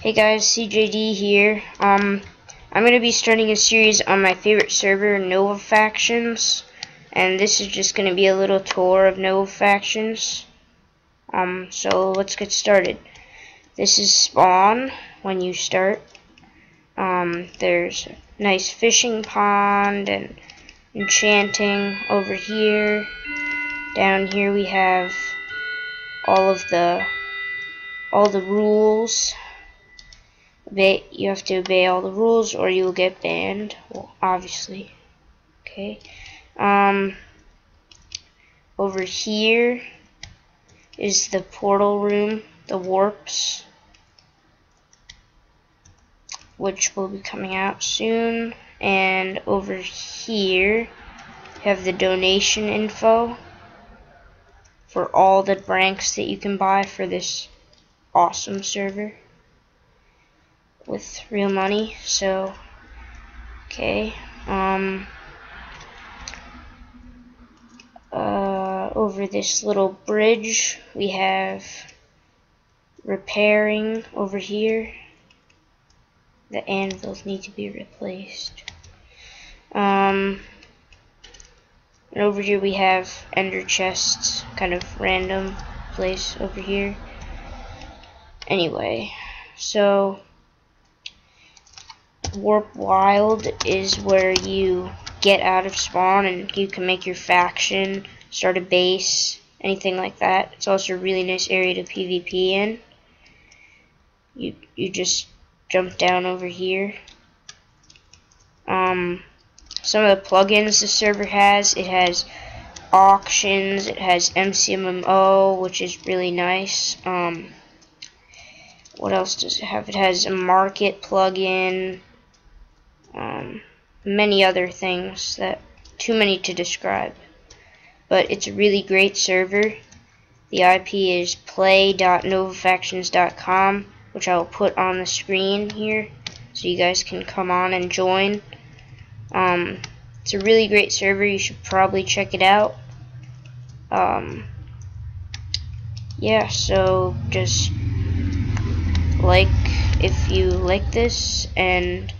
Hey guys, CJD here. Um, I'm going to be starting a series on my favorite server, Nova Factions. And this is just going to be a little tour of Nova Factions. Um, so let's get started. This is spawn when you start. Um, there's a nice fishing pond and enchanting over here. Down here we have all of the all the rules obey, you have to obey all the rules or you will get banned. Well, obviously. Okay. Um, over here is the portal room, the warps, which will be coming out soon. And over here, you have the donation info for all the ranks that you can buy for this awesome server with real money. So, okay. Um, uh, over this little bridge, we have repairing over here. The anvils need to be replaced. Um, and over here we have ender chests, kind of random place over here. Anyway, so Warp Wild is where you get out of spawn and you can make your faction, start a base, anything like that. It's also a really nice area to PvP in. You you just jump down over here. Um, some of the plugins the server has, it has auctions, it has MCMMO, which is really nice. Um, what else does it have? It has a market plugin, um, many other things that too many to describe. But it's a really great server. The IP is play.novafactions.com, which I will put on the screen here, so you guys can come on and join. Um, it's a really great server. You should probably check it out. Um, yeah, so just like if you like this and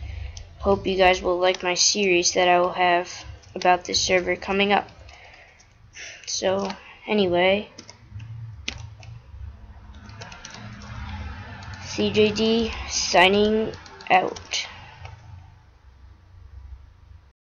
hope you guys will like my series that I will have about this server coming up. So, anyway, CJD signing out.